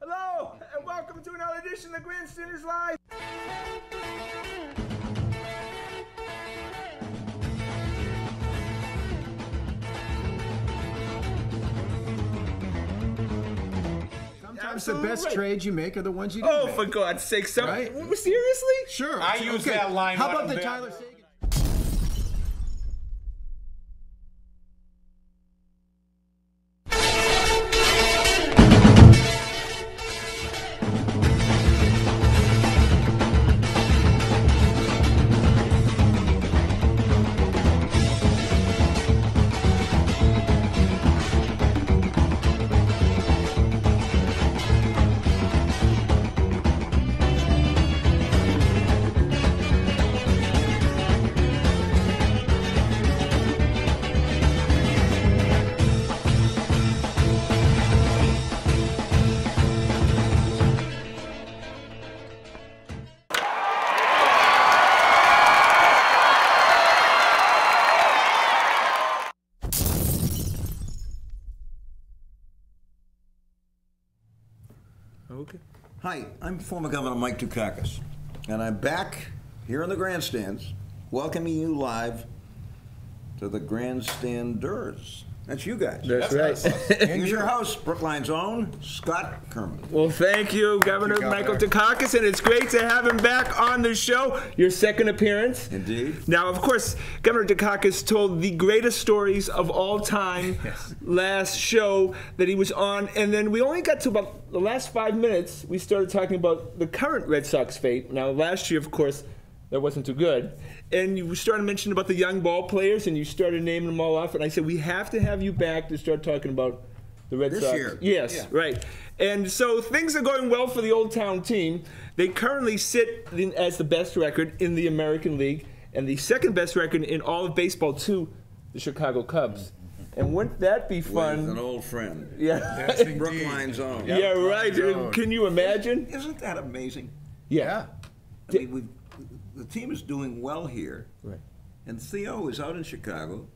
Hello, and welcome to another edition of Grandstanders Live. Sometimes the best trades you make are the ones you oh, don't Oh, make. for God's sake, so Right? seriously? Sure. I use that line How about the the- Tyler Sagan? Former Governor Mike Dukakis, and I'm back here in the grandstands, welcoming you live to the grandstanders. That's you guys. That's, right. Here's your host, Brookline's own Scott Kerman. well, thank you, Governor Michael Dukakis, and it's great to have him back on the show. Your second appearance. Indeed. Now, of course, Governor Dukakis told the greatest stories of all time last show that he was on, and then we only got to about the last five minutes. We started talking about the current Red Sox fate. Now, last year, of course, that wasn't too good. And you started mentioning about the young ball players, and you started naming them all off. And I said, we have to have you back to start talking about the Red This Sox. year. Yes, Yeah. right. And so things are going well for the Old Town team. They currently sit in, as the best record in the American League and the second best record in all of baseball to the Chicago Cubs. And wouldn't that be With an old friend. Yeah. Brookline's own. yeah, right. Road. Can you imagine? Isn't that amazing? Yeah. I mean, we the team is doing well here, Right. and Theo is out in Chicago.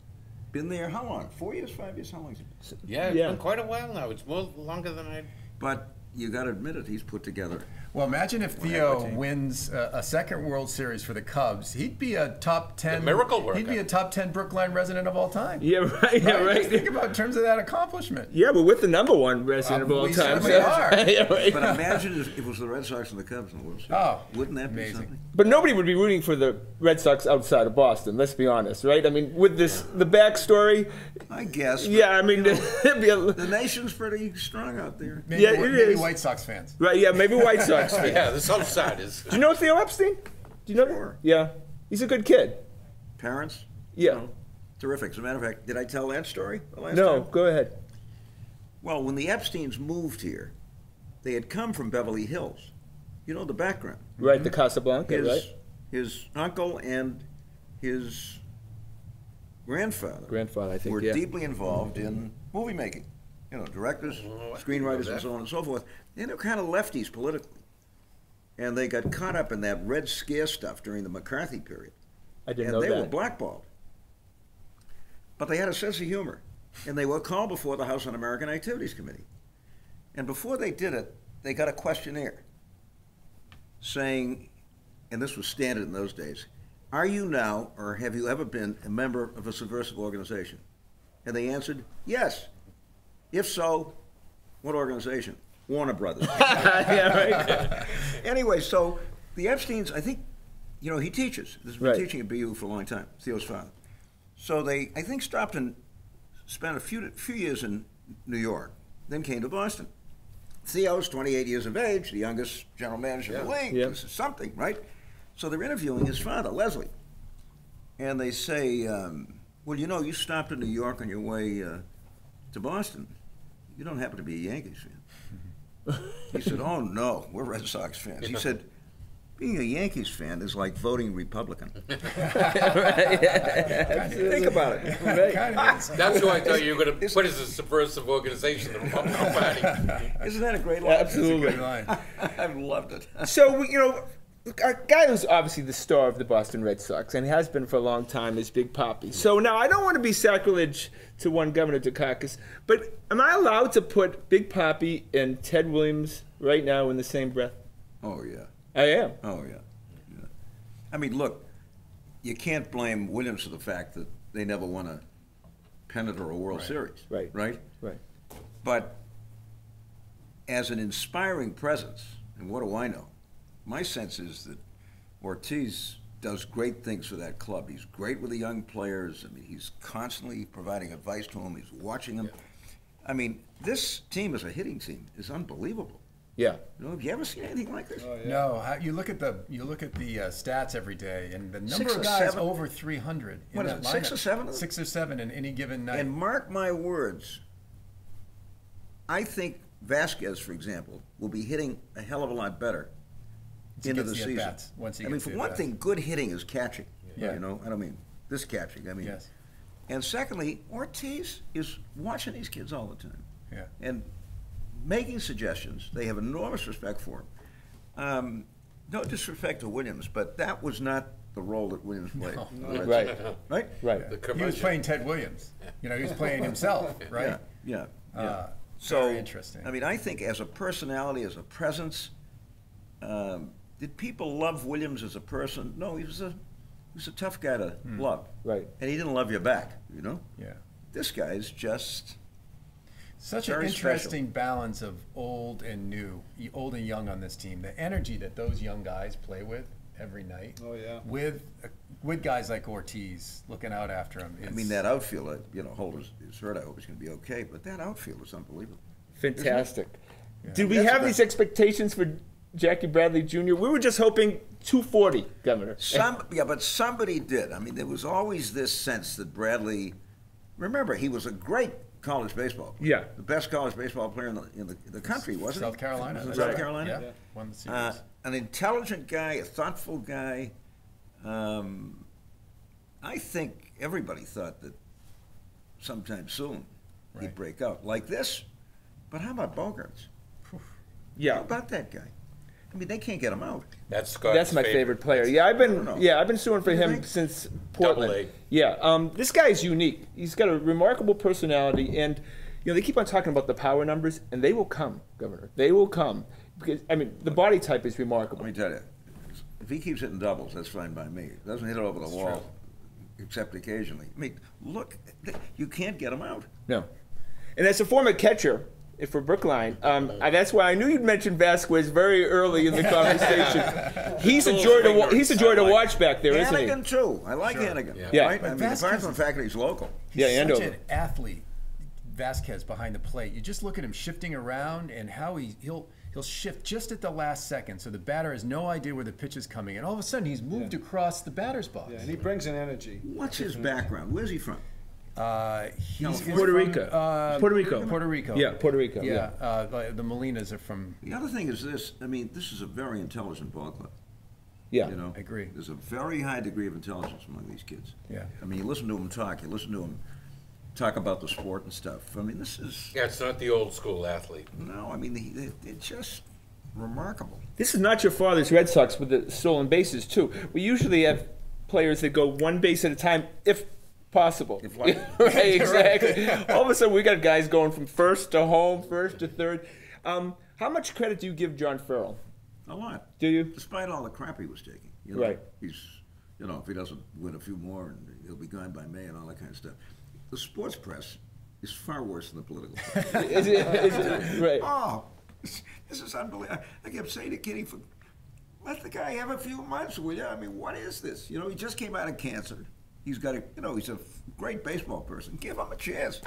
Been there how long? Four years, five years? How long? Has it been? Yeah, it's Yeah. been quite a while now. It's more longer than I. But you got to admit it, he's put together. Well, imagine if Theo wins a, a second World Series for the Cubs. He'd be a top ten miracle worker. He'd be a top ten Brookline resident of all time. Yeah, right. Yeah, Right? Just think right. about in terms of that accomplishment. Yeah, but with the number one resident of Um, all we time. certainly are. yeah, right. But imagine if it was the Red Sox and the Cubs in the World Series. Oh, Wouldn't that be amazing. something? But nobody would be rooting for the Red Sox outside of Boston. Let's be honest, right? I mean, with this the backstory, I guess. but, yeah. I mean, you know, it'd be a, the nation's pretty strong out there. Maybe, Yeah, it maybe is. White Sox fans. right. Yeah, maybe White Sox. Do Yeah, the south side is. Do you know Theo Epstein? Do you know? Sure. Yeah, he's a good kid. Parents? Yeah. you know, terrific. As a matter of fact, did I tell that story the last No, time? go ahead. Well, when the Epsteins moved here, they had come from Beverly Hills. You know the background. Right, the mm-hmm. Casablanca, His, right? his uncle and his grandfather Grandfather, I think. were yeah. deeply involved in movie making. You know, directors, screenwriters, and so on and so forth. And they're kind of lefties politically. And they got caught up in that Red Scare stuff during the McCarthy period. I didn't and know they were blackballed. But they had a sense of humor. And they were called before the House Un-American Activities Committee. And before they did it, they got a questionnaire saying, and this was standard in those days, are you now or have you ever been a member of a subversive organization? And they answered, yes. If so, what organization? Warner Brothers. yeah, right. anyway, so the Epstein's, I think, you know, he teaches. He's been Right. teaching at BU for a long time, Theo's father. So they, I think, stopped and spent a few, few years in New York, then came to Boston. Theo's 28 years of age, the youngest general manager in the league. Yeah. This is something, right? So they're interviewing his father, Leslie. And they say, um, well, you know, you stopped in New York on your way uh, to Boston. You don't happen to be a Yankees fan. He said, "Oh no, we're Red Sox fans." He said, "Being a Yankees fan is like voting Republican." Think about it. Right. Kind of is. That's who I thought you were going to put as a subversive organization, the Republican Party. Isn't that a great line? Absolutely. Good line. I've loved it. So you know, a guy who's obviously the star of the Boston Red Sox and has been for a long time is Big Poppy. So now I don't want to be sacrilege to one Governor Dukakis, but am I allowed to put Big Poppy and Ted Williams right now in the same breath? Oh, yeah. I am. Oh, yeah. yeah. I mean, look, you can't blame Williams for the fact that they never won a pennant or a World Series. Right. Right? Right. But as an inspiring presence, and what do I know? My sense is that Ortiz does great things for that club. He's great with the young players. I mean, he's constantly providing advice to them. He's watching them. I mean, this team as a hitting team is unbelievable. Yeah. You know, have you ever seen anything like this? No, how- you look at the you look at the uh, stats every day, and the number Six of guys seven? over 300. in What is that it, six or seven of them? Six or seven in any given night. And mark my words, I think Vazquez, for example, will be hitting a hell of a lot better Once he into gets the the season. once he I mean, for one at-bats. thing, good hitting is catching. Yeah. You know, I don't mean this catching. I mean, Yes. and secondly, Ortiz is watching these kids all the time yeah. and making suggestions. They have enormous respect for him. Um, no disrespect to Williams, but that was not the role that Williams played. No. for the Red Right. Right? Right. The He was playing Ted Williams. You know, he was playing himself, right? Yeah. Yeah. Uh, So very interesting. I mean, I think as a personality, as a presence, um, did people love Williams as a person? No, he was a he was a tough guy to Hmm. love, Right. and he didn't love you back. You know, yeah. this guy's just Such an Very interesting balance of old and new, old and young on this team. The energy that those young guys play with every night. Oh, yeah. With uh, with guys like Ortiz looking out after him. I mean, that outfield, uh, you know, Holder's is hurt. I hope he's going to be okay. But that outfield is unbelievable. Fantastic. Do we That's have the- these expectations for Jackie Bradley Jr.? We were just hoping 240, Governor. Some, yeah, but somebody did. I mean, there was always this sense that Bradley. Remember, he was a great college baseball. player. Yeah. the best college baseball player in the in the, the country, wasn't South he? Carolina. Was it that's South right. Carolina. Yeah. Won the series. Uh, an intelligent guy, a thoughtful guy. Um, I think everybody thought that sometime soon he'd break out like this. But how about Bogaerts? Yeah. How about that guy? I mean, they can't get him out. That's Scott's That's my favorite player. Yeah, I've been yeah I've been suing for him since Portland. Double A. Yeah, um, this guy is unique. He's got a remarkable personality, and you know they keep on talking about the power numbers, and they will come, Governor. They will come because I mean the body type is remarkable. Let me tell you, if he keeps hitting doubles, that's fine by me. Doesn't hit it over the wall, except occasionally. I mean, look, you can't get him out. No, and as a former catcher for Brookline, um, I, that's why I knew you'd mention Vazquez very early in the conversation. he's a Little joy to wa- fingers, he's a joy I to like watch back there, isn't he? Hanigan too. I like Sure. Hanigan. Yeah. Yeah. Right? But I mean, apart Vazquez- from the fact that he's local. He's Yeah, such Andover. an athlete, Vazquez behind the plate. You just look at him shifting around and how he he'll he'll shift just at the last second, so the batter has no idea where the pitch is coming, and all of a sudden he's moved across the batter's box. Yeah, and he brings an energy. What's his background? Where's he from? Uh, he's California. Puerto from, Rico. Uh, Puerto Rico. Puerto Rico. Yeah, Puerto Rico, Yeah, Uh, the Molinas are from. The other thing is this. I mean, this is a very intelligent ball club. Yeah, You know, I agree. There's a very high degree of intelligence among these kids. Yeah. I mean, you listen to them talk. You listen to them talk about the sport and stuff. I mean, this is Yeah, it's not the old school athlete. no. I mean, they, they, they're just remarkable. This is not your father's Red Sox with the stolen bases too. We usually have players that go one base at a time, if possible. Right, exactly. All of a sudden, we got guys going from first to home, first to third. Um, how much credit do you give John Farrell? A lot. Do you? Despite all the crap he was taking. You know, Right. He's, you know, if he doesn't win a few more, and he'll be gone by May and all that kind of stuff. The sports press is far worse than the political press. Is it, is it, right. oh, this, this is unbelievable. I kept saying to Kitty, for, let the guy have a few months, will you? I mean, what is this? You know, he just came out of cancer. He's got a, you know, he's a great baseball person. Give him a chance.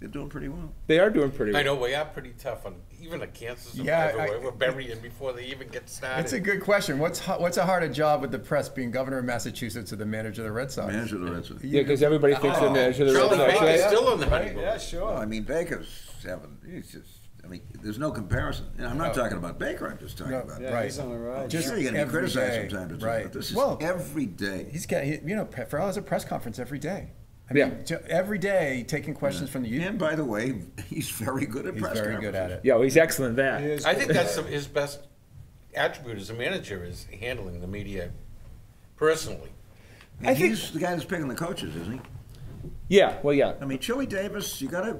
They're doing pretty well. They are doing pretty well. I know we are pretty tough on even the cancers Yeah, yeah, I- We're burying before they even get started. That's a good question. What's what's a harder job with the press, being governor of Massachusetts or the manager of the Red Sox? Manager of the Red Sox. Yeah, because everybody thinks they're oh, manager of the Red Charlie Sox. Baker's right? still on the Right? honeymoon. Yeah, sure. Well, I mean, Baker's having, he's just, I mean, there's no comparison. And I'm not No. talking about Baker, I'm just talking No, about. Yeah, Right. he's on a ride. Just sure, you're going to be criticized day. from time to time, Right. but this is Well, every day. He's got, he, you know, Farrell has a press conference every day. I Yeah. mean, ju- every day taking questions from the youth. And by the way, he's very good at He's press very good at it. Yeah, well, he's excellent at that. I think that's some, his best attribute as a manager is handling the media personally. I think- he's the guy that's picking the coaches, isn't he? Yeah, well, yeah. I mean, Chili Davis, you got to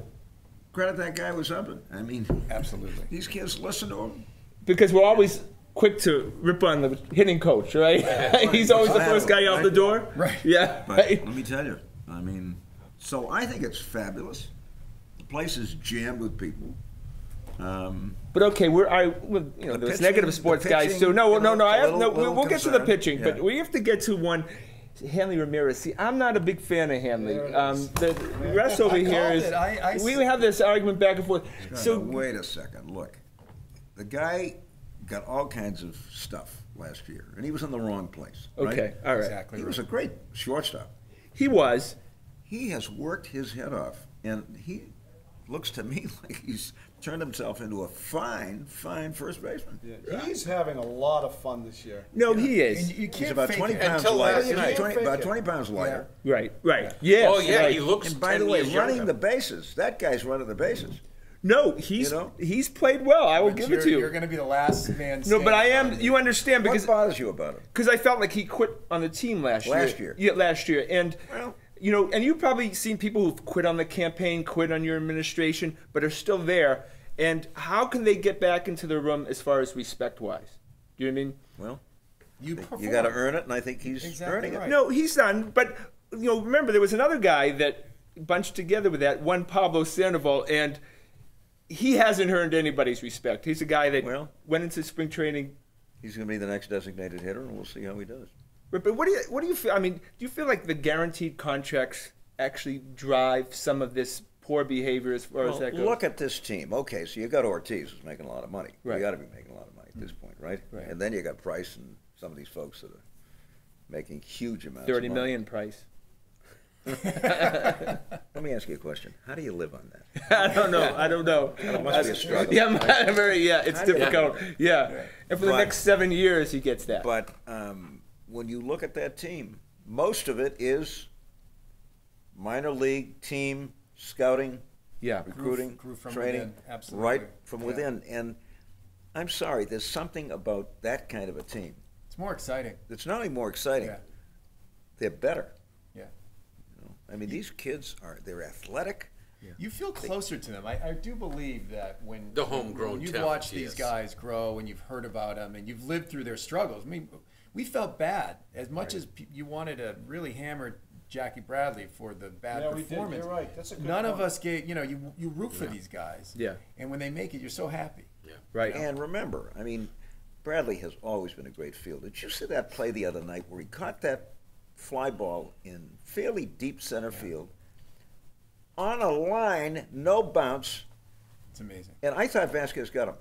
credit that guy with something. I mean, Absolutely. these kids listen to him. Because we're always quick to rip on the hitting coach, right? He's always the first guy out the door. Right. Yeah. But Right. let me tell you, I mean, so I think it's fabulous. The place is jammed with people. Um, But okay, we're I well, you know The there's pitching- negative the sports guys pitching, too. No, you no, know, no. I a have little- no. little We'll get to the concern, pitching, but we have to get to one. Hanley Ramirez. See, I'm not a big fan of Hanley. Um, the rest over I here called is. it. I- I we s- have this argument back and forth. so So wait a second. Look, the guy got all kinds of stuff last year, and he was in the wrong place. right? okay, all right. Exactly. He right. was a great shortstop. He was. He has worked his head off, and he looks to me like he's turned himself into a fine, fine first baseman. He's having a lot of fun this year. No, he is. And you can't He's about 20 it. pounds Until lighter. last night. 20 about 20 pounds lighter. Right, right. Yes. oh yeah, right. he looks. And by 10 the way, running the bases, that guy's running the bases. No, he's You know? he's played well. I will But give it to you. You're going to be the last man. no, but I am. You understand What because bothers you about him? because I felt like he quit on the team last year. Last year. Yeah, last year. And Well- you know, and you've probably seen people who've quit on the campaign, quit on your administration, but are still there. And how can they get back into the room as far as respect wise? Do you know what I mean? Well, You, you got to earn it, and I think he's Exactly earning right. it. No, he's not. But you know, remember there was another guy that bunched together with that one Pablo Sandoval, and he hasn't earned anybody's respect. He's a guy that Well- went into spring training. He's going to be the next designated hitter, and we'll see how he does. But what do you what do you feel? I mean, do you feel like the guaranteed contracts actually drive some of this poor behavior as far as that goes? look at this team. Okay, so you got Ortiz who's making a lot of money. Right. You got to be making a lot of money at this point, right? Right. And then you got Price and some of these folks that are making huge amounts. thirty of money. million price. Let me ask you a question. How do you live on that? I don't know. I don't know. It must be a struggle. Yeah, very. Yeah, it's How do you- difficult. Yeah, and for the next seven years, he gets that. But um, when you look at that team, most of it is minor league team scouting, yeah, recruiting, grew from training, within, absolutely. right from Yeah. within. And I'm sorry, there's something about that kind of a team It's more exciting. It's not only more exciting, Yeah. they're better. Yeah. You know? I mean, these kids are they're athletic. Yeah. You feel closer to them. I, I do believe that when The homegrown when you've talent, watched these yes. guys grow and you've heard about them and you've lived through their struggles. I mean, we felt bad as much as pe- you wanted to really hammer Jackie Bradley for the bad Yeah, we did. performance. You're right. That's a good None of us gave. You know, you you root for these guys. Yeah. And when they make it, you're so happy. Yeah. Right. And remember, I mean, Bradley has always been a great fielder. Did you see that play the other night where he caught that fly ball in fairly deep center field on a line, no bounce, It's amazing. and I thought Vazquez got him.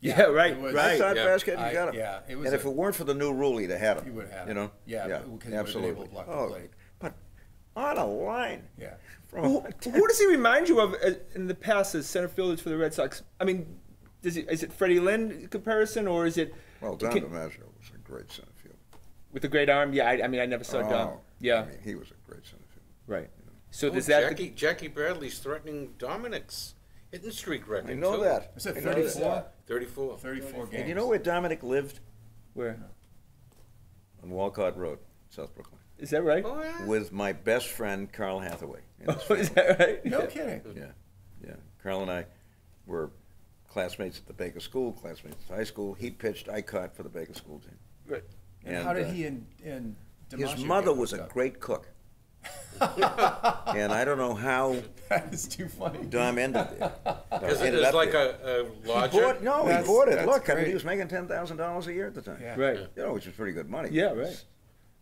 Yeah, right, it was- right. thought yeah. Vazquez I- got him. yeah, it was and if it weren't for the new rule, he'd have had him. He would have You know? Yeah, yeah, because he would've been able absolutely. to block the oh, plate. but on a line. Yeah. From Who, who does he remind you of uh, in the past as center fielders for the Red Sox? I mean, does he, is it Freddie Lynn comparison or is it well, Dom can- DiMaggio was a great center fielder. with the great arm? Yeah, I, I mean, I never saw Dom. Oh, Yeah, I mean, he was a great center fielder. right. So Oh, does that? Jackie Jackie Bradley's threatening Dominic's hitting streak record. I know too. that. Was it I know that. 34? 34. 34 games. And you know where Dominic lived? where On Walcott Road, South Brookline, is that right? Oh yeah. with my best friend Carl Hathaway. Oh, is that right? No Yeah. kidding. Yeah, yeah. Carl and I were classmates at the Baker School, classmates at high school. He pitched, I caught for the Baker School team. Right. And, And, how did uh, he and, and His mother was a up? great cook. and I don't know how That is too funny. Dom ended there. Because it Ended is up like there. a, a He lodger. bought, no, he That's- bought it. that's Look, I mean, great. he was making ten thousand dollars a year at the time. Yeah. Right. You know, which is pretty good money. Yeah, right.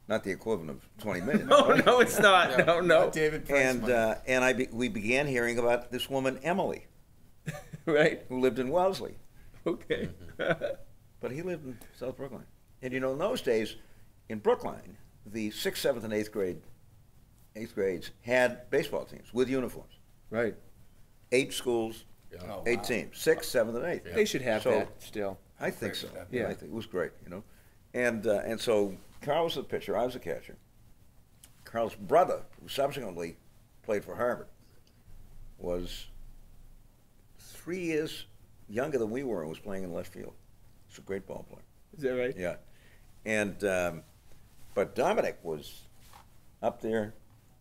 Not the equivalent of twenty million. Oh no, it's not. No, no. Not David Price And money. uh, and I be, we began hearing about this woman Emily Right. who lived in Wellesley. Okay. But he lived in South Brookline. And you know, in those days, in Brookline, the sixth, seventh, and eighth grade, eighth grades had baseball teams with uniforms. right. Eight schools, Oh, eight wow. teams, sixth, seventh, and eighth. They should have So- that still. I think so. Great. Yeah. I think it was great. You know, and uh, and so Carl was the pitcher. I was the catcher. Carl's brother, who subsequently played for Harvard, was three years younger than we were and was playing in left field. He's a great ball player. Is that right? Yeah, and um, but Dominic was up there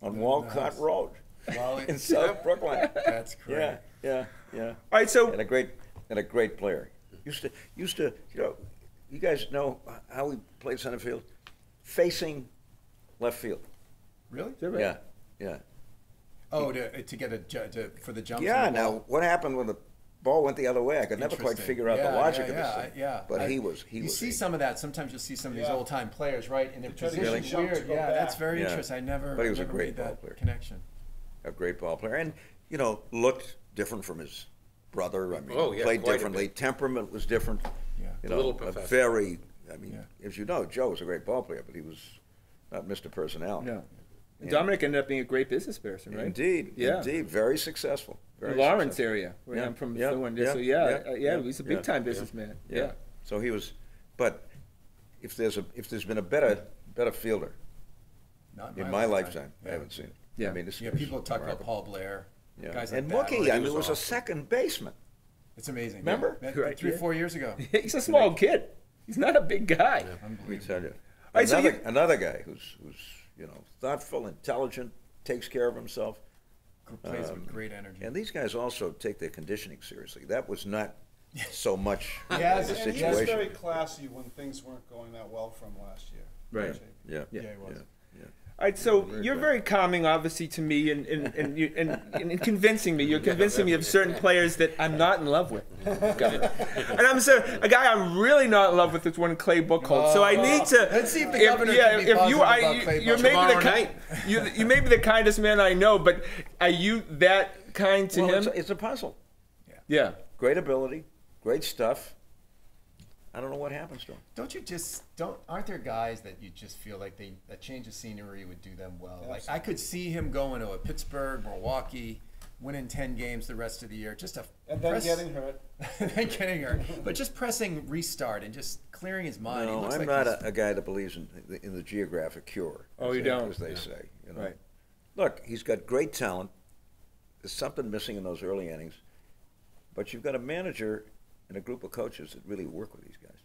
on Walcott nice. Road Well, in South Brookline. That's great. Yeah, yeah, yeah. All right, so And a great and a great player. Used to used to you know, you guys know how he played center field, facing left field. Really? Is right? Yeah, yeah. Oh, to, to get a ju- to, for the jump. Yeah. the Now, what happened when the ball went the other way? I could never quite figure out Yeah, the logic yeah, of yeah, this I- thing. Yeah, But I- he was he you was see a- some of that. Sometimes you'll see some of these Yeah. old time players, right? And their They position get the jump weird. to go Yeah, that's very Yeah. interesting. I never, But he was a great ball player. connection. a great ball player, and you know looked different from his brother. I mean, Oh, yeah, played differently. Temperament was different. Yeah. You The know, little a very. I mean, Yeah. as you know, Joe was a great ball player, but he was not Mr. Personality. No. Yeah. Dominic ended up being a great business person, right? Indeed, Yeah. indeed, very successful. Very Lawrence successful. area, where Yeah, I'm from. yeah, Flint, yeah, so yeah, yeah, uh, yeah, yeah, he's a big time yeah. businessman. Yeah. Yeah. So he was, but if there's a if there's been a better better fielder Not in my lifetime, I Yeah. haven't seen it. Yeah. I mean, this Yeah, people talk about. Paul Blair. Yeah. Guys like and that. Mookie, he I mean, was was a second baseman. It's amazing. Remember? That- Right, three, yeah. four years ago. He's a small kid. He's not a big guy. Let me Unbelievable. tell you. All right, so another, you- another guy who's who's you know thoughtful, intelligent, takes care of himself, Plays Um, with great energy. and these guys also take their conditioning seriously. That was not so much Yes, the and And he was very classy when things weren't going that well from last year. Right. Yeah, Yeah, he was. yeah. All right, so Very you're good. very calming, obviously, to me, and and, and, you, and, and convincing me. You're convincing me of certain players that I'm not in love with. And I'm so a guy I'm really not in love with is one Clay Buchholz. so I oh. need to. Let's see if the governor yeah, can be if you, I, about you, Clay you're maybe the Tomorrow ki- night. you, you may be the kindest man I know, but are you that kind to Well, him? it's, a, it's a puzzle. Yeah. yeah. Great ability, great stuff. I don't know what happens to him. Don't you just don't? Aren't there guys that you just feel like they a change of scenery would do them well? Like I could see him going to a Pittsburgh, Milwaukee, winning ten games the rest of the year, just a And then press- getting hurt. and then getting hurt, but just pressing restart and just clearing his mind. He No, looks I'm like not a, a guy that believes in the, in the geographic cure. Oh, you they- don't? as they say. You know? Right. Look, he's got great talent. There's something missing in those early innings, but you've got a manager and a group of coaches that really work with these guys.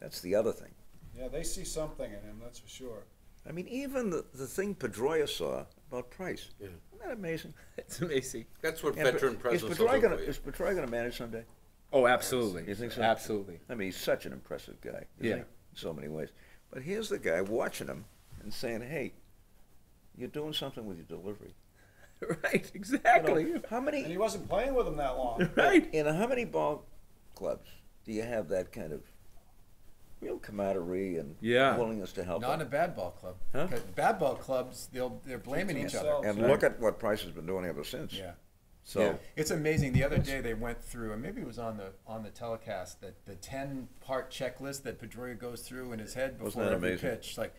That's the other thing. Yeah, they see something in him, that's for sure. I mean, even the, the thing Pedroia saw about Price. Yeah. Isn't that amazing? It's amazing. That's what And veteran Pe- presence is will Pedroia gonna, is Pedroia going to manage someday? Oh, absolutely. You think so? Absolutely. I mean, he's such an impressive guy. isn't Yeah. he? In so many ways. But here's the guy watching him and saying, hey, you're doing something with your delivery. Right. You Exactly. know, how And he wasn't playing with him that long. right. in how many ball clubs do you have that kind of real camaraderie and Yeah. willingness to help? not in a bad ball club. Huh? 'Cause Bad ball clubs, they'll they're blaming to each other. and look at what Price has been doing ever since. Yeah. So Yeah. It's amazing. The other day they went through, and maybe it was on the on the telecast that the ten part checklist that Pedroia goes through in his head before every amazing? pitch, like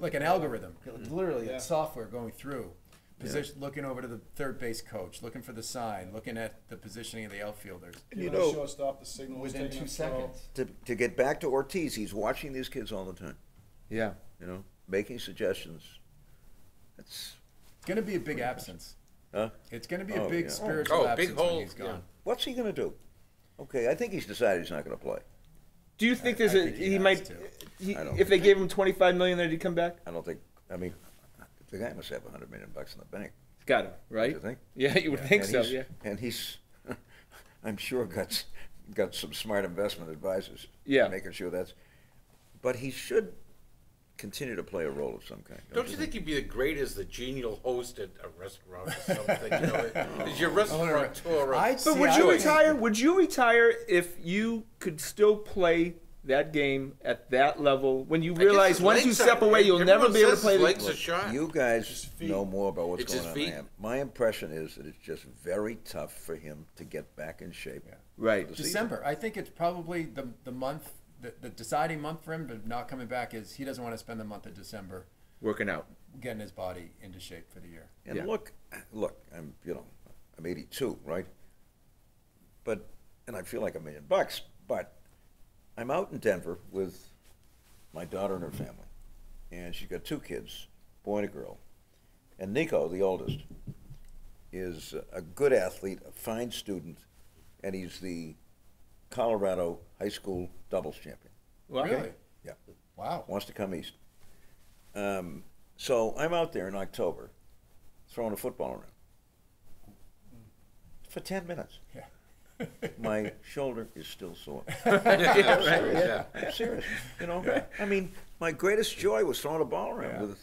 like an algorithm, literally Yeah. it's software going through. Position, looking over to the third base coach, looking for the sign, looking at the positioning of the outfielders And you Giving know- the shortstop the signal was within taking two a throw. seconds. to, to get back to Ortiz, he's watching these kids all the time. Yeah. You know, making suggestions. That's It's going to be a big absence. huh? It's going to be a Oh, big yeah. spiritual Oh, big absence hole, when he's gone. yeah. What's he going to do? Okay, I think he's decided he's not going to play. Do you think I- there's I a think he he, has might to. he, I don't if they gave him 25 million that he'd come back? I don't think. I mean, the guy must have a hundred million bucks in the bank. Got him, right? You think? Yeah, you would think and so. Yeah. And he's, I'm sure, got got some smart investment advisors. Yeah. Making sure that's, but he should continue to play a role of some kind. Don't you think he'd be the great as the genial host at a restaurant or something? You know, is your oh, restaurateur? I'd But see- would I you would- retire? Would you retire if you could still play that game at that level when you realize once you step are- away you'll never be able to play his the legs shot. You guys know more about what's It's going on feet. than I am. My impression is that it's just very tough for him to get back in shape. Yeah. right. The season. December. I think it's probably the the month, the, the deciding month for him, but not coming back is he doesn't want to spend the month of December Working out. getting his body into shape for the year. And Yeah. look, look, I'm you know, I'm 82, right? But and I feel like a million bucks, but I'm out in Denver with my daughter and her family, and she's got two kids, boy and a girl, and Nico, the oldest, is a good athlete, a fine student, and he's the Colorado high school doubles champion. Well, Really? Yeah. Wow. wants to come east. Um, so I'm out there in October, throwing a football around for ten minutes. Yeah. My shoulder is still sore. Yeah. I'm serious. You know, I mean, my greatest joy was throwing a ball around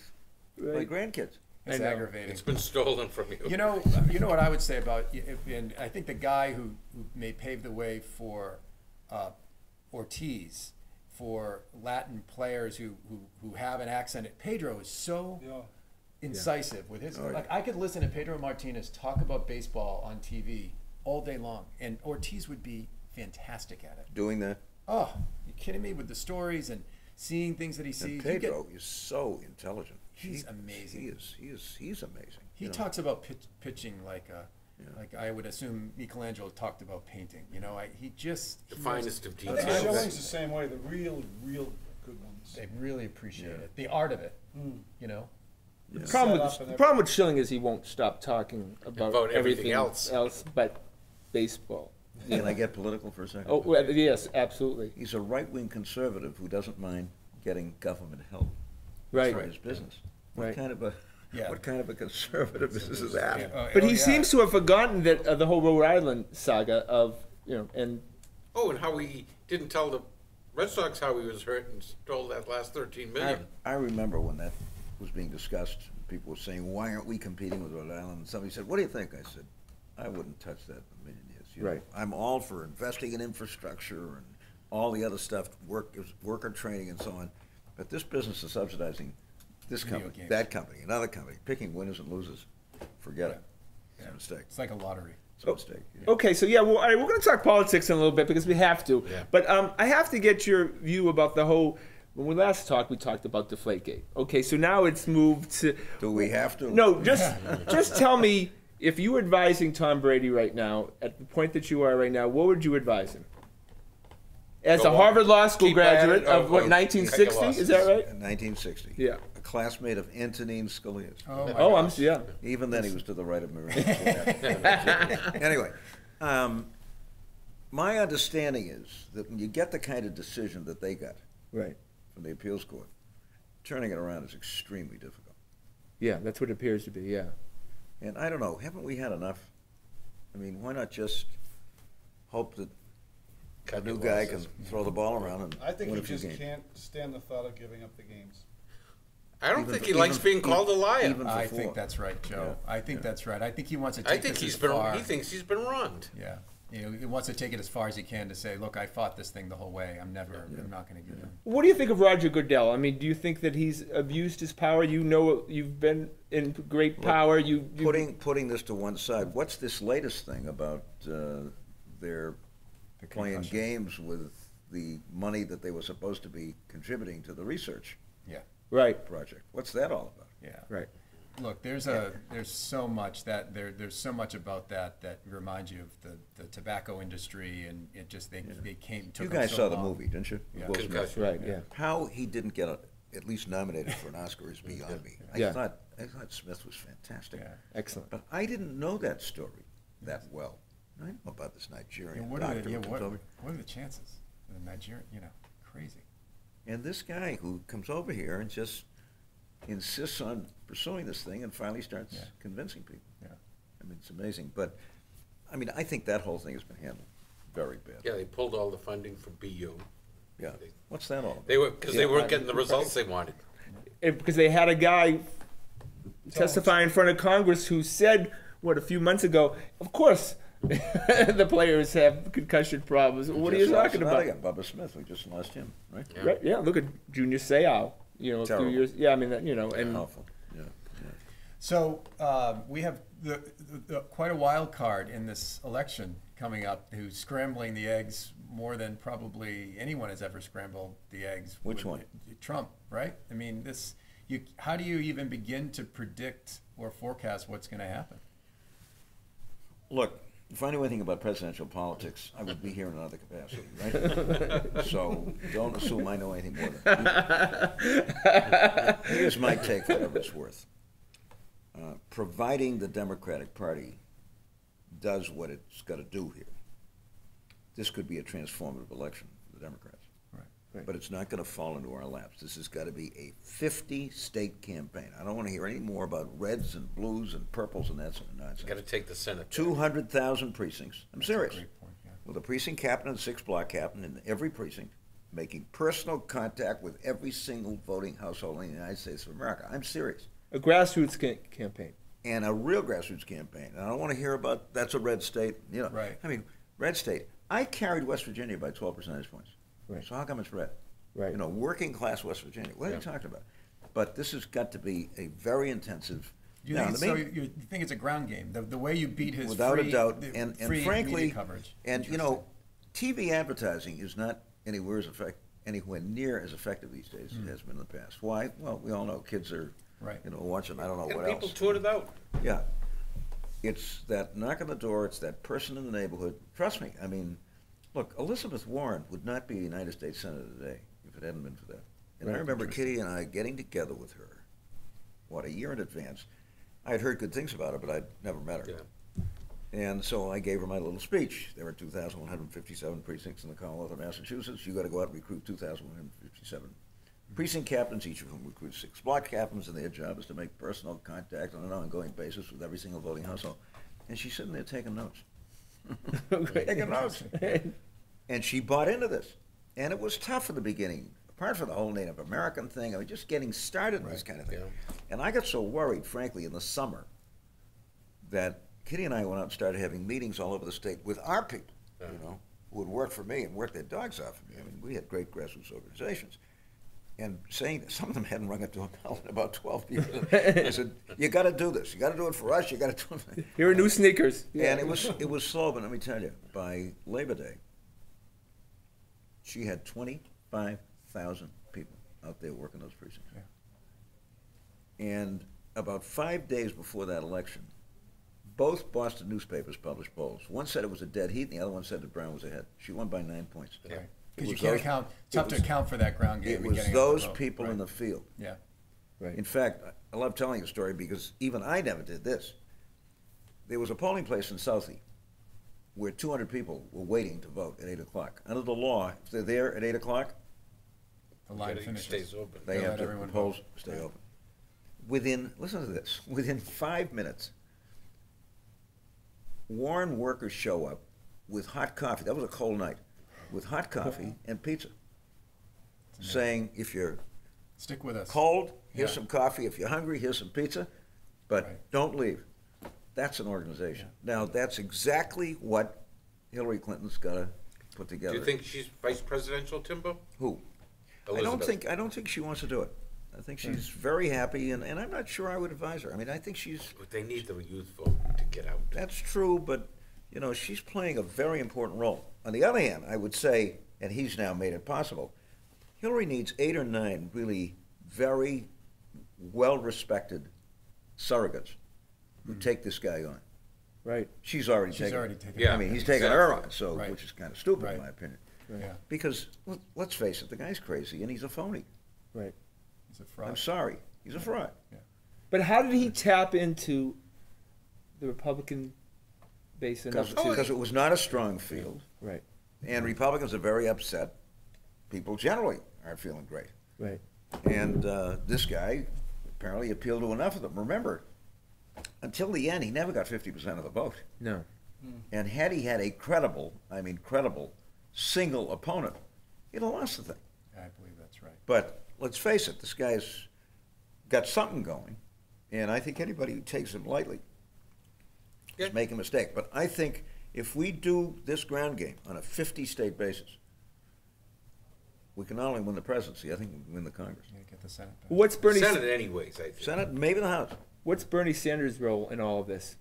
Yeah. with my grandkids. It's aggravating. It's been stolen from you. You know, you know what I would say about, and I think the guy who, who may pave the way for uh, Ortiz, for Latin players who, who, who have an accent. Pedro is so Yeah. incisive with his. Oh, yeah. Like I could listen to Pedro Martinez talk about baseball on TV all day long, and Ortiz would be fantastic at it. Doing that. Oh, you kidding me with the stories and seeing things that he sees? And You get- is so intelligent. He's He- amazing. He is. He is. He's amazing. He you know. talks about pitch, pitching like a, like I would assume Michelangelo talked about painting. You know, I, he just The he finest of details. the showing's the same way, the real, real good ones. They really appreciate it, the art of it. Mm. You know, The problem, with, the problem with Schilling is he won't stop talking about, About everything everything else. else but baseball. Can I get political for a second? Oh, well, yes, absolutely. He's a right-wing conservative who doesn't mind getting government help Right. for his business. What Right. kind of a Yeah. what kind of a conservative is is that? Oh, But oh, he yeah. seems to have forgotten that uh, the whole Rhode Island saga of, you know, and Oh, and how he didn't tell the Red Sox how he was hurt and stole that last thirteen million. I. I remember when that was being discussed. People were saying, "Why aren't we competing with Rhode Island?" And somebody said, "What do you think?" I said, "I wouldn't touch that in a million years." You know, Right. I'm all for investing in infrastructure and all the other stuff, work worker training and so on. But this business of subsidizing this Video company, games. that company, another company, picking winners and losers, forget it. It's a mistake. It's like a lottery. It's a mistake. Okay, so yeah, well, all right, we're going to talk politics in a little bit because we have to. Yeah. But um, I have to get your view about the whole. When we last talked, we talked about Deflategate. Okay, so now it's moved to. Do we have to? No, just just tell me if you were advising Tom Brady right now, at the point that you are right now, what would you advise him? As Go a on. Harvard Law School Keep graduate it. of Oh, what oh, 1960, is that right? 1960. Yeah. A classmate of Antonin Scalia. Oh, my Oh, I'm yeah. Even then, he was to the right of Marine. anyway, um, my understanding is that when you get the kind of decision that they got Right. from the appeals court, turning it around is extremely difficult. Yeah, that's what it appears to be. Yeah. And I don't know, haven't we had enough? I mean, why not just hope that a new guy can throw the ball around and I think win he a few just games? can't stand the thought of giving up the games. I don't Even think for- he likes even- being called a liar. even- I for think that's right, Joe. Yeah. I think Yeah. that's right. I think he wants to take I think this he's as been. far. He thinks he's been wronged. Yeah. You know, he wants to take it as far as he can to say, look, I fought this thing the whole way. I'm never, I'm not going to give in. What do you think of Roger Goodell? I mean, do you think that he's abused his power? You know, you've been in great power. You, you Putting, putting this to one side, what's this latest thing about uh, their The playing games with the money that they were supposed to be contributing to the research Yeah. right, project? What's that all about? Yeah. right. Look, there's a there's so much that there there's so much about that that reminds you of the, the tobacco industry and it just they they came took You guys so saw the movie, didn't you? Yeah. Will Smith. Concussion. Right, yeah. How he didn't get a, at least nominated for an Oscar is beyond me. I Yeah. thought I thought Smith was fantastic, Yeah. Excellent. but I didn't know that story that well. I know about this Yeah, Nigerian what doctor are the, yeah, who comes what, over. what are the chances? The Nigerian, you know, crazy. And this guy who comes over here and just insists on pursuing this thing and finally starts Yeah. convincing people. Yeah. I mean, it's amazing. But, I mean, I think that whole thing has been handled very bad. Yeah, they pulled all the funding from BU. Yeah. They, What's that all about? They were because they weren't getting the results they wanted. It- because they had a guy testify in front of Congress who said, what, a few months ago, of course, the players have concussion problems. What are you Just lost talking another about? guy, Bubba Smith, we just lost him, right? Yeah. Right, yeah, look at Junior Seau. You know, a few years. Yeah, I mean, that, you know, and Awful, yeah. yeah. So um, we have the, the, the, quite a wild card in this election coming up. Who's scrambling the eggs more than probably anyone has ever scrambled the eggs. Which with- one? Trump, right? I mean, this. You, how do you even begin to predict or forecast what's going to happen? Look, if I knew anything about presidential politics, I would be here in another capacity, right? so don't assume I know anything more than Here's my take, whatever it's worth. Uh, providing the Democratic Party does what it's got to do here, this could be a transformative election for the Democrats. Right. Right. but it's not gonna fall into our laps. This has gotta be a fifty-state campaign. I don't wanna hear any more about reds and blues and purples and that sort of nonsense. gotta take the Senate. Two hundred thousand precincts. I'm serious. Great point, yeah. With a precinct captain and six block captain in every precinct, making personal contact with every single voting household in the United States of America. I'm serious. A grassroots ca- campaign. And a real grassroots campaign. And I don't want to hear about that's a red state. You know, Right. I mean, red state. I carried West Virginia by 12 percentage points. Right. So how come it's red? Right. You know, working class West Virginia. What are Yeah. you talking about? But this has got to be a very intensive. Do you Now, think, the so main- you, you think it's a ground game? The, the way you beat his without free, a doubt, the and, and frankly, coverage. and you know, TV advertising is not anywhere as effect, anywhere near as effective these days hmm. as it has been in the past. Why? Well, we all know kids are. Right. you know, watching. I don't know And what people else. toured it out. Yeah, it's that knock on the door. It's that person in the neighborhood. Trust me. I mean, look, Elizabeth Warren would not be a United States senator today if it hadn't been for that. And I remember Kitty and I getting together with her, what a year in advance. I had heard good things about her, but I'd never met her. Yeah. And so I gave her my little speech. There are 2,157 precincts in the Commonwealth of Massachusetts. You got to go out and recruit 2,157 precinct captains, each of whom recruits six block captains, and their job is to make personal contact on an ongoing basis with every single voting household. And she's sitting there taking notes. Taking notes. And she bought into this. And it was tough in the beginning, apart from the whole Native American thing. I mean, just getting started in this kind of thing. Yeah. And I got so worried, frankly, in the summer that Kitty and I went out and started having meetings all over the state with our people, you know, who would work for me and work their dogs off for me. I mean, we had great grassroots organizations. And saying that some of them hadn't rung a doorbell in about 12 years. I said, you got to do this. You got to do it for us. You got to do it. Here are new sneakers. And it was it was slow, but let me tell you, by Labor Day, she had twenty five thousand people out there working those precincts. And about five days before that election, both Boston newspapers published polls. One said it was a dead heat, and the other one said that Brown was ahead. She won by nine points. Yeah. It Because you was can't those- account. it Tough was- to account for that ground game. It and was getting those vote. people in Right. the field. Yeah. Right. In fact, I love telling the story because even I never did this. There was a polling place in Southie where 200 people were waiting to vote at 8 o'clock. Under the law, if they're there at 8 o'clock, The line It finishes. stays open. they They have let to everyone the polls stay Right. open. Within, listen to this, within five minutes, Warren workers show up with hot coffee. That was a cold night. With hot coffee and pizza. Saying, if you're Stick with us. cold, here's Yeah. some coffee. If you're hungry, here's some pizza. But Right. don't leave. That's an organization. Now, that's exactly what Hillary Clinton's got to put together. Do you think she's vice presidential, Timbo? Who? I don't think I don't think she wants to do it. I think hmm. she's very happy, and, and I'm not sure I would advise her. I mean, I think she's But they need the youth vote to get out. that's true, but you know, she's playing a very important role. On the other hand, I would say, and he's now made it possible, Hillary needs eight or nine really very well respected surrogates who mm-hmm. take this guy on. Right. She's already She's taken. already taken Yeah. I mean, he's taken her on, so Right. which is kind of stupid Right. in my opinion. Right. Yeah. Because let- let's face it, the guy's crazy and he's a phony. Right. He's a fraud. I'm sorry, he's a fraud. Yeah. But how did he tap into the Republican base enough Because, to? because it was not a strong field, Right. and Republicans are very upset. People generally aren't feeling great. Right. And uh, this guy apparently appealed to enough of them. Remember, until the end, he never got 50% of the vote. No. And had he had a credible, I mean credible, single opponent, he'd have lost the thing. I believe that's right. But let's face it, this guy's got something going, and I think anybody who takes him lightly Yeah. is making a mistake. But I think if we do this ground game on a 50-state basis, we can not only win the presidency, I think we can win the Congress. Yeah, get the Senate back. What's Bernie? Senate anyways, I think. Senate, maybe the House. What's Bernie Sanders' role in all of this?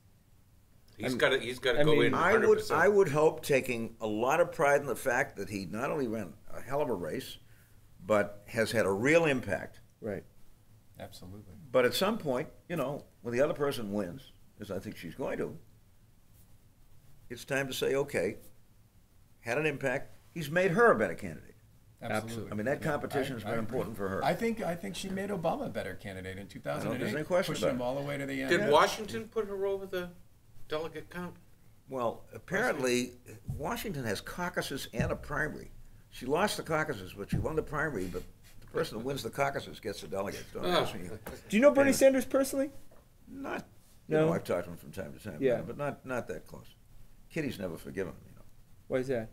He's got to, he's got to go mean, in I would. I would hope, taking a lot of pride in the fact that he not only ran a hell of a race, but has had a real impact. Right. Absolutely. But at some point, you know, when the other person wins, as I think she's going to, it's time to say, okay, had an impact. He's made her a better candidate. Absolutely. I mean, that Yeah, competition I- has been important for her. I think I think she made Obama a better candidate in 2008. there's any question pushing about him all the way to the end. Did Washington put her over the delegate count? Well, apparently, Washington has caucuses and a primary. She lost the caucuses, but she won the primary, but the person who wins the caucuses gets the delegates. Don't oh. ask me. Do you know Bernie Yeah. Sanders personally? Not, you No? know, I've talked to him from time to time, Yeah. but not, not that close. Kitty's never forgiven him, you know, Why is that?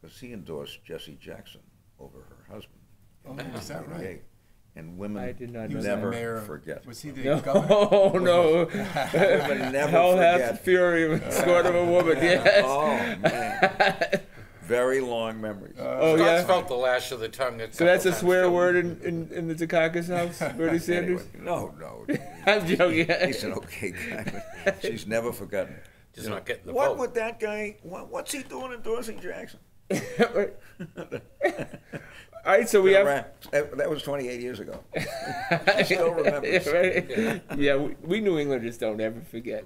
because he endorsed Jesse Jackson over her husband. Oh, is that right? And women I did not He know was that. the never mayor. forget. Was he the No, governor? no. Women never Hell hath forget. fury in the sword of a woman. Oh, yes. Oh, man. Very long memories. Uh, oh Scott's yeah. felt the lash of the tongue. So that's a swear word in, in, in the Dukakis house, Bernie Sanders. Anyway, no, no. I'm joking. He's an okay guy, but she's never forgotten. Just not getting the What vote. would that guy, what, what's he doing endorsing Jackson? All right, so we have. That that was 28 years ago. She still remembers. yeah, right? yeah we, we New Englanders don't ever forget.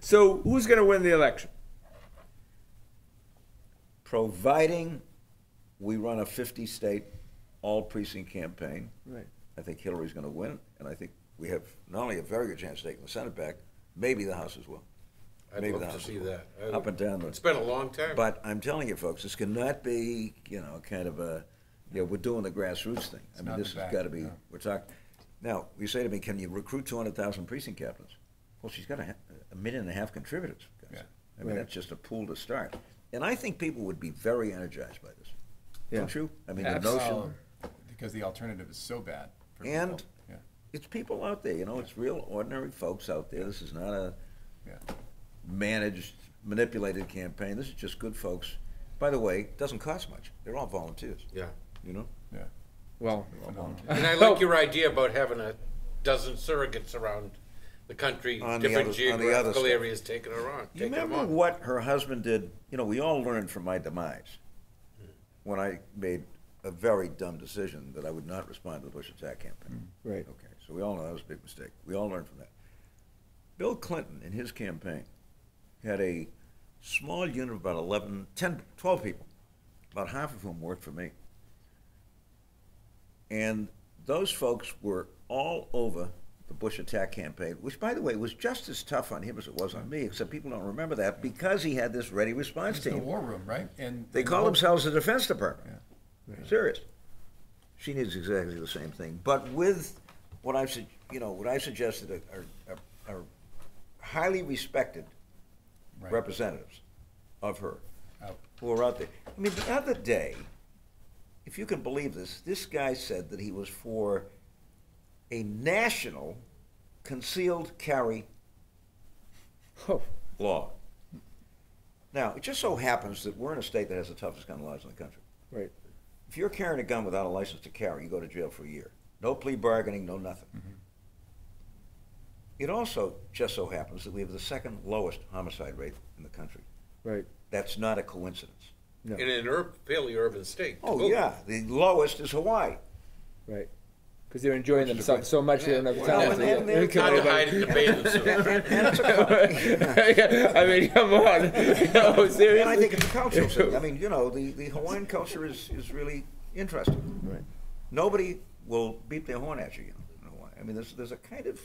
So who's going to win the election? Providing we run a 50 state all precinct campaign, Right. I think Hillary's going to win, and I think we have not only a very good chance of taking the Senate back, maybe the House as well. I'd Maybe love the to see that. Up and down the. It's been a long time. But I'm telling you, folks, this cannot be, you know, kind of a, you know, we're doing the grassroots thing. I mean, this has got to be, no. we're talking, now, you say to me, can you recruit 200,000 precinct captains? Well, she's got a, a million and a half contributors. Yeah. I mean, Right. that's just a pool to start. And I think people would be very energized by this. Yeah. Don't you? I mean, the notion, because the alternative is so bad. For And- people. Yeah. it's people out there, you know, it's real ordinary folks out there. This is not a Yeah. managed, manipulated campaign. This is just good folks. By the way, it doesn't cost much. They're all volunteers, yeah. you know? Yeah. Well, They're all Phenomenal. volunteers. And I like your idea about having a dozen surrogates around the country, On the different other- on the other geographical areas, taking her on. You remember on. what her husband did? You know, we all learned from my demise when I made a very dumb decision that I would not respond to the Bush attack campaign. Mm, right. Okay, so we all know that was a big mistake. We all learned from that. Bill Clinton, in his campaign, had a small unit of about 11, 10, 12 people, about half of whom worked for me. And those folks were all over the Bush attack campaign, which, by the way, was just as tough on him as it was on me, except people don't remember that because he had this ready response It's the war room, right? And They and call the themselves the Defense Department. Serious. She needs exactly the same thing, but with what I've, you know, what I suggested are, are, are highly respected Right. representatives of her Out. who are out there. I mean, the other day, if you can believe this, this guy said that he was for a national concealed carry Oh, law. Now, it just so happens that we're in a state that has the toughest gun laws in the country. right. If you're carrying a gun without a license to carry, you go to jail for a year. No plea bargaining, no nothing. Mm-hmm. It also just so happens that we have the second lowest homicide rate in the country. Right. That's not a coincidence. No. In an ur- fairly urban state. Oh, too. yeah, the lowest is Hawaii. Right. Because they're enjoying Which themselves so much they don't have Well, time and to then they're kill Time to anybody. hide and debate themselves. And it's a, I mean, come on. No, seriously. and I think it's a cultural thing. I mean, you know, the, the Hawaiian culture is, is really interesting. Right. Nobody will beat their horn at you, you know, in Hawaii. I mean, there's, there's a kind of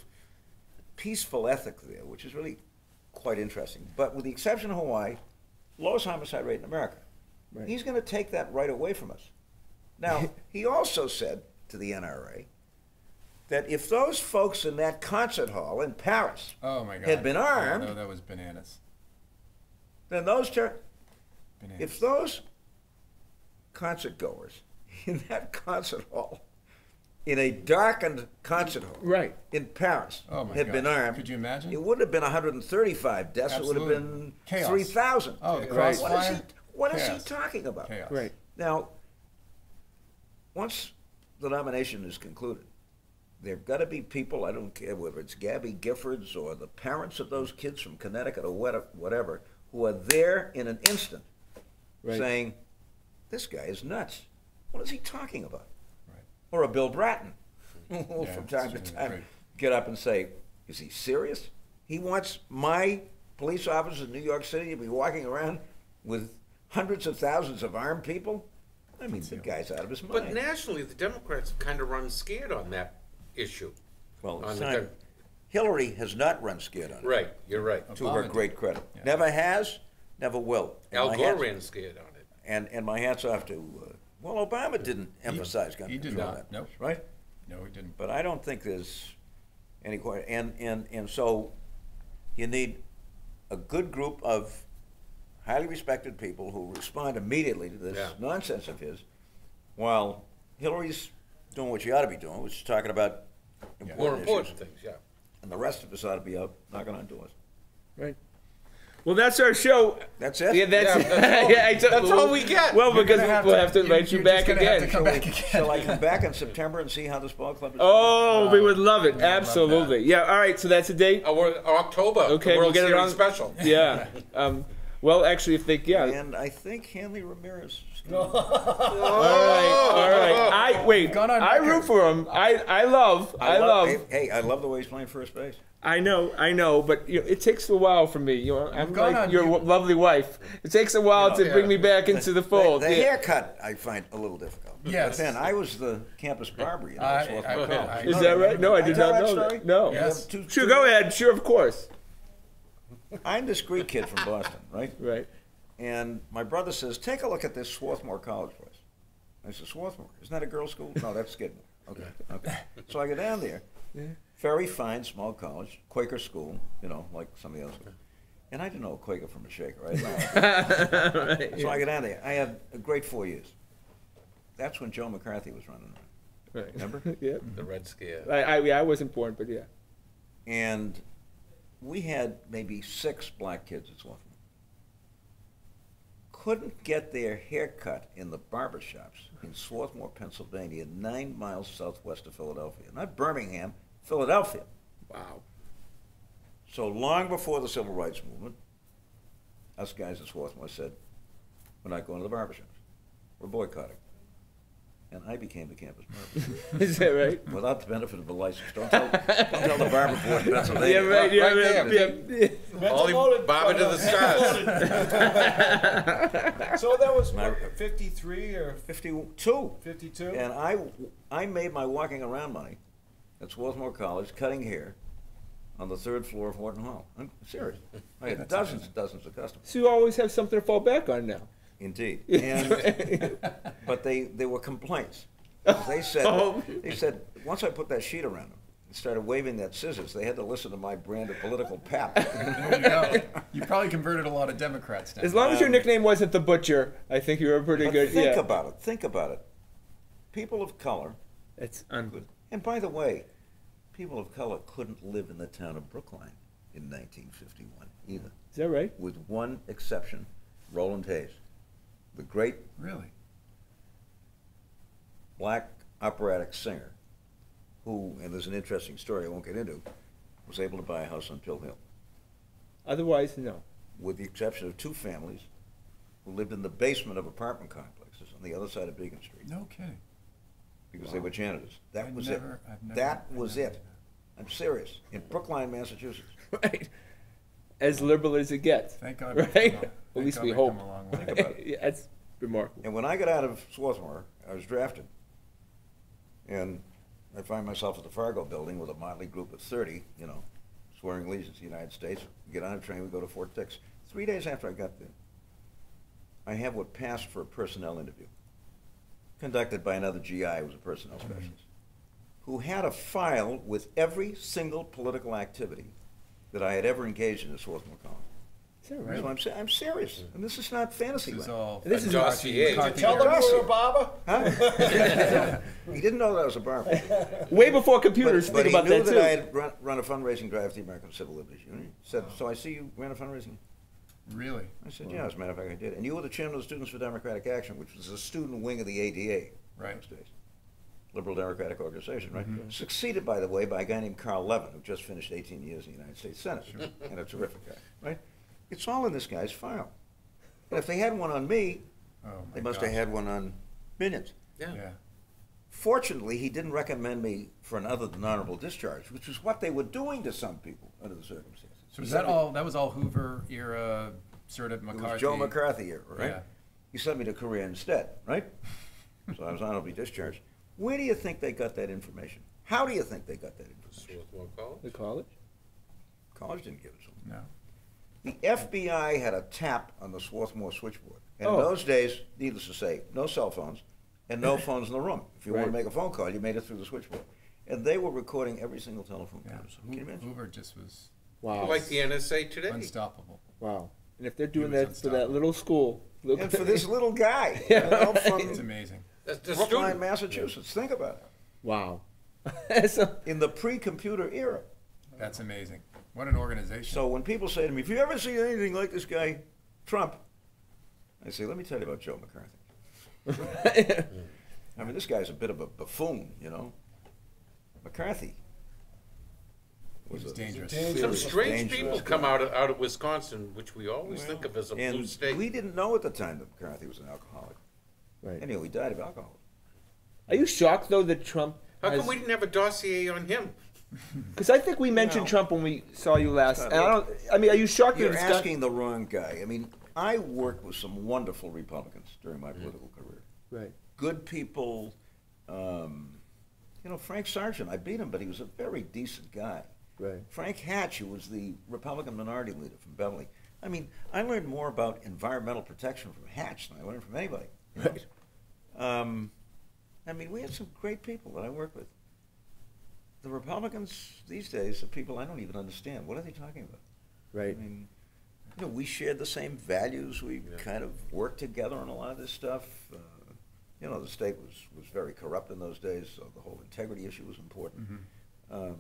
peaceful ethic there, which is really quite interesting. But with the exception of Hawaii, lowest homicide rate in America. Right. He's going to take that right away from us. Now, he also said to the NRA that if those folks in that concert hall in Paris Oh my God. had been Yeah, armed, no, that was bananas. then those ter- Bananas. if those concert goers in that concert hall, in a darkened concert hall, Right. in Paris, Oh my had been armed, Could you imagine? It wouldn't have been 135 deaths. Absolutely. It would have been Chaos. 3,000. Oh, the Right. What is he? What is he talking about? Chaos. Right. Now, once the nomination is concluded, there've got to be people, I don't care whether it's Gabby Giffords or the parents of those kids from Connecticut or whatever, who are there in an instant Right. saying, this guy is nuts. What is he talking about? Right. Or a Bill Bratton, who Yeah, from time to time great. get up and say, is he serious? He wants my police officers in New York City to be walking around with hundreds of thousands of armed people? I mean, the guy's out of his mind. But nationally, the Democrats have kind of run scared on that issue. well, on the time. gun- Hillary has not run scared on it, Right, you're right. to her great did. credit. Yeah. Never has, never will. And Al my Gore hats- ran scared on it. And, and my hat's off to, uh, well, Obama didn't emphasize gun he did control not, that nope. much, right? No, he didn't. But I don't think there's any, que- and, and, and so you need a good group of highly respected people who respond immediately to this Yeah. nonsense of his, while Hillary's doing what she ought to be doing, which is talking about More important important things, yeah. And the rest of us ought to be up knocking on doors. Right. Well, that's our show. That's it? Yeah, that's, Yeah, that's all- yeah, I told- that's all we get. Well, You're because gonna have we'll to- have to invite you you're back just gonna have to again. come Shall back again. Shall I come back in September and see how this ball club is? Oh, we would love it. love that. Absolutely. Yeah. All right. So that's a date. Uh, we're, October, Okay, the we'll World get it Series on. special. Yeah. Um, well, actually, if they yeah. And I think Hanley Ramirez. Is All right. All right. Oh. I wait. Gone on I root for him. I I love. I, love. Hey, hey, I love the way he's playing first base. I know. I know. But you know, it takes a while for me. You know, I'm like on- your you- w- lovely wife. It takes a while to Yeah. bring me back into the fold. The, the Yeah. haircut I find a little difficult. Yes. But then I was the campus barber. You know, I- that's what I- my I- college. I- Is that right? No, I did tell not know that. No. Yes. two- Sure. two- Go ahead. Sure. Of course. I'm this Greek kid from Boston, right? Right. And my brother says, take a look at this Swarthmore College place. I said, Swarthmore? Isn't that a girls' school? No, that's Skidmore. Okay. okay. So I go down there. Yeah. Very fine, small college, Quaker school, you know, like some of the others. And I didn't know a Quaker from a Shaker, right? Right. So I go down there. I had a great four years. That's when Joe McCarthy was running around. Right. Remember? yeah. The Red Scare. I, I, yeah, I wasn't born, but yeah. And we had maybe six black kids at Swarthmore. Couldn't get their hair cut in the barber shops in Swarthmore, Pennsylvania, nine miles southwest of Philadelphia. Not Birmingham, Philadelphia. Wow. So long before the civil rights movement, us guys at Swarthmore said, we're not going to the barber shops. We're boycotting. And I became the campus barber Is that right? without the benefit of a license. Don't tell, don't tell the barber board in Yeah, Pennsylvania. right. Yeah, Right right. Yeah, yeah. Only loaded, to the stars. So that was My- what, fifty-three or 52. fifty-two? And I, I made my walking around money at Swarthmore College cutting hair on the third floor of Wharton Hall. I'm serious. I had dozens and dozens of customers. So you always have something to fall back on now. Indeed. And, but they, they were complaints. They said, Oh. they said, once I put that sheet around them and started waving that scissors, they had to listen to my brand of political pap. There you go. You probably converted a lot of Democrats now. As long as um, your nickname wasn't the butcher, I think you were a pretty But good. think yeah. about it. Think about it. People of color, It's un- and by the way, people of color couldn't live in the town of Brookline in 1951 either, Is that right? with one exception, Roland Hayes, the great Really? black operatic singer, who, and there's an interesting story I won't get into, was able to buy a house on Pill Hill, Otherwise, no. with the exception of two families who lived in the basement of apartment complexes on the other side of Beacon Street No kidding. because they were janitors. That I've was never- it. Never- that I've was it. I'm serious. In Brookline, Massachusetts. Right. As liberal as it gets. Thank God. Right? come a- At least God we we've hope. come a long way. Think yeah, that's remarkable. And when I got out of Swarthmore, I was drafted. And I find myself at the Fargo building with a motley group of 30, you know, swearing allegiance to the United States. We get on a train, we go to Fort Dix. Three days after I got there, I have what passed for a personnel interview, conducted by another GI who was a personnel mm-hmm. specialist, who had a file with every single political activity that I had ever engaged in at Swarthmore College. Is that So? I'm, se- I'm serious, and this is not fantasy This is land. all. This is dossier. McCarthy Tell them era. you were a barber? Huh? he didn't know that I was a barber. Way before computers. But, but think he about knew that, that, too. I had run, run a fundraising drive for the American Civil Liberties Union. He said, so I see you ran a fundraising. Really? I said, yeah, as a matter of fact, I did. And you were the chairman of the Students for Democratic Action, which was the student wing of the ADA. in Right. those days. Liberal Democratic Organization, right? Mm-hmm. Succeeded, by the way, by a guy named Carl Levin, who just finished 18 years in the United States Senate, and a terrific guy, right? It's all in this guy's file. And if they had one on me, Oh, they must gosh. have had one on Minions. Yeah. Yeah. Fortunately, he didn't recommend me for another than honorable discharge, which is what they were doing to some people under the circumstances. So was that all? That was all Hoover era, sort of It McCarthy. was Joe McCarthy era, right? Yeah. He sent me to Korea instead, right? so I was honorably discharged. Where do you think they got that information? How do you think they got that information? Swarthmore College. The college? College didn't give it to them. No. The FBI had a tap on the Swarthmore switchboard. And Oh. in those days, needless to say, no cell phones and no phones in the room. If you wanted to Right. make a phone call, you made it through the switchboard. And they were recording every single telephone Yeah. conversation. Can you imagine? Hoover just was Wow. Like the NSA today. unstoppable. Wow. And if they're doing was that for that unstoppable. little school, look And for this little guy, you know, It's amazing. The, the Brookline, student, Massachusetts, think about it. wow. so, In the pre-computer era. That's amazing. What an organization. So when people say to me, "If you ever see anything like this guy, Trump," I say, "Let me tell you about Joe McCarthy." I mean, this guy's a bit of a buffoon, you know. McCarthy He was a- dangerous. dangerous. some strange dangerous people guy. come out of, out of Wisconsin, which we always Well, think of as a blue and state. we didn't know at the time that McCarthy was an alcoholic. Right. Anyhow, he died of alcohol. Are you shocked though that Trump? How come we didn't have a dossier on him? Because I think we mentioned No. Trump when we saw you last. not And I don't. I mean, are you shocked You're that it's got- asking the wrong guy. I mean, I worked with some wonderful Republicans during my political career. Right. Good people. Um, you know, Frank Sargent, I beat him, but he was a very decent guy. Right. Frank Hatch, who was the Republican minority leader from Beverly. I mean, I learned more about environmental protection from Hatch than I learned from anybody. You know? Right. Um, I mean, we had some great people that I worked with. The Republicans these days are people I don't even understand. What are they talking about? Right. I mean, you know, we shared the same values. We Yeah. kind of worked together on a lot of this stuff. Uh, you know, the state was, was very corrupt in those days, so the whole integrity issue was important. Um,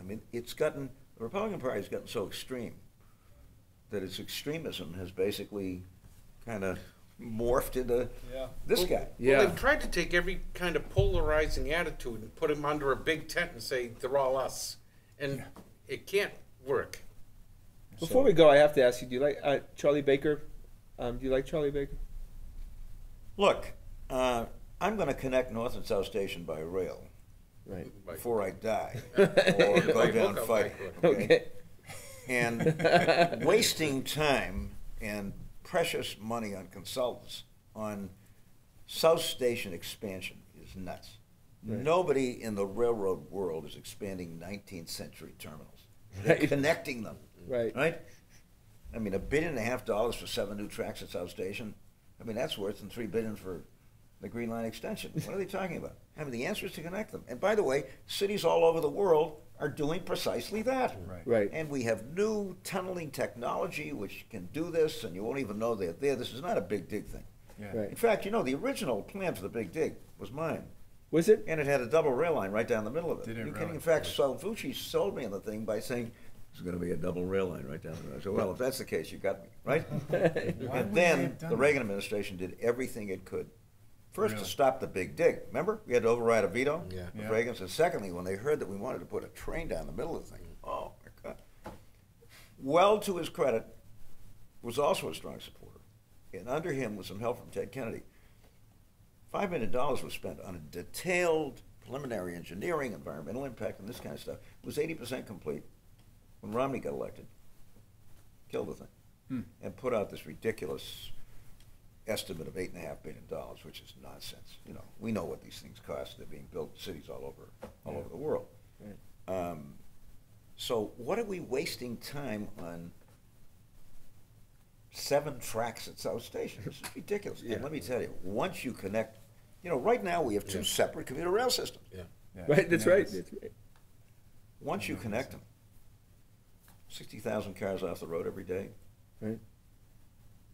I mean, it's gotten, the Republican Party has gotten so extreme that its extremism has basically kind of morphed into Yeah. this guy. Yeah. Well, they've tried to take every kind of polarizing attitude and put him under a big tent and say they're all us, and it can't work. Before we go, I have to ask you: Do you like uh, Charlie Baker? Um, do you like Charlie Baker? Look, uh, I'm going to connect North and South Station by rail Right. before I die or go By down fighting. Okay? Okay. and wasting time and precious money on consultants on South Station expansion is nuts. Right. Nobody in the railroad world is expanding 19th century terminals. They're Right. connecting them, Right. right? I mean, a billion and a half dollars for seven new tracks at South Station. I mean, that's worse than three billion for the Green Line extension. What are they talking about? I mean, the answer is to connect them. And by the way, cities all over the world are doing precisely that. Right. Right. And we have new tunneling technology which can do this, and you won't even know they're there. This is not a big dig thing. Yeah. Right. In fact, you know, the original plan for the big dig was mine. Was it? And it had a double rail line right down the middle of it. Did it you really? kidding? In fact, Salvucci sold me on the thing by saying, there's going to be a double rail line right down the middle. I said, well, if that's the case, you got me, right? And then have done the that? Reagan administration did everything it could. First, Really? to stop the big dig. Remember? We had to override a veto Yeah. with Yeah. Reagan. And secondly, when they heard that we wanted to put a train down the middle of the thing, oh, my God. Well, to his credit, was also a strong supporter. And under him was some help from Ted Kennedy. Five million dollars was spent on a detailed preliminary engineering, environmental impact, and this kind of stuff. It was 80% complete when Romney got elected. Killed the thing. Hmm. And put out this ridiculous estimate of eight and a half billion dollars, which is nonsense. You know, we know what these things cost. They're being built in cities all over, all Yeah. over the world. Right. Um, so what are we wasting time on seven tracks at South Station? This is ridiculous. Yeah. And let me tell you, once you connect, you know, right now we have two Yeah. separate commuter rail systems. Yeah. Yeah. Right. That's right. That's right. Once you connect them, sixty thousand cars off the road every day. Right.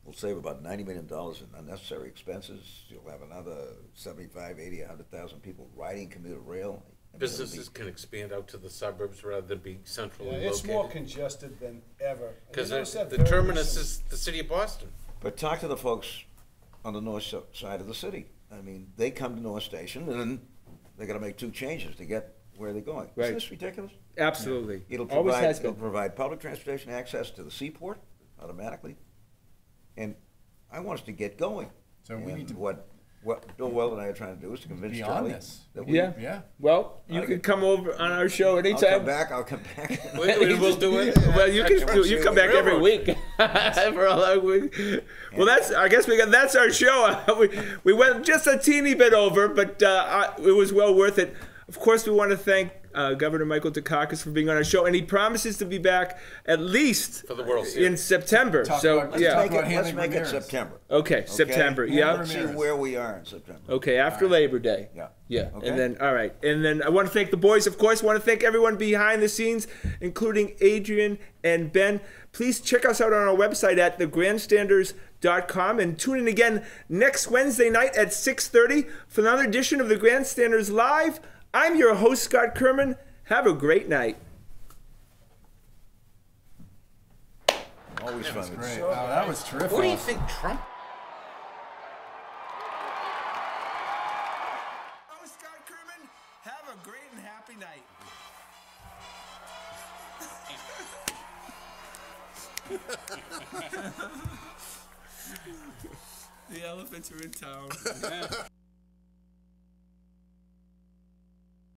We'll save about ninety million dollars in unnecessary expenses. You'll have another 75, 80, 100,000 people riding commuter rail. I mean, it'll be- Businesses can expand out to the suburbs rather than being Yeah, centrally it's more congested than ever. And Because you notice that the very terminus recent- is the city of Boston. But talk to the folks on the north so- side of the city. I mean, they come to North Station and then they got to make two changes to get where they're going. Right. Isn't this ridiculous? Absolutely. It'll Always provide, has it'll been. provide public transportation access to the seaport automatically. And I want us to get going. So we And need to- What, what Bill Weld and I are trying to do is to convince Be Charlie this. that we. Yeah. Yeah. Well, you I- can come over on our show I'll come anytime. back, I'll come back. We- we- We'll do it. Well, you can Actually, you come back the every railroad. week for a long week. Well, that's I guess we got that's our show. we we went just a teeny bit over, but uh, I- it was well worth it. Of course, we want to thank uh, Governor Michael Dukakis, for being on our show, and he promises to be back at least For the World in Series. September. Talk so about- let's yeah, talk Make about it, let's Hanley make it September. okay, September. Okay? Yeah. Ramirez. Let's see where we are in September. Okay, after Labor Day. Yeah. Yeah. Okay. And then, all right. And then I want to thank the boys, of course. I want to thank everyone behind the scenes, including Adrian and Ben. Please check us out on our website at thegrandstanders.com and tune in again next Wednesday night at 6.30 for another edition of The Grandstanders Live. I'm your host, Scott Kerman. Have a great night. Always fun. Great. Oh, that was terrific. Who do you think Trump? I'm Scott Kerman. Have a great and happy night. the elephants are in town.